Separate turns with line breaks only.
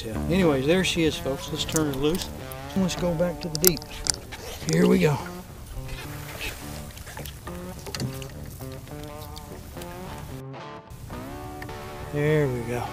tell. Anyways, there she is, folks. Let's turn her loose. Let's go back to the deep. Here we go. There we go.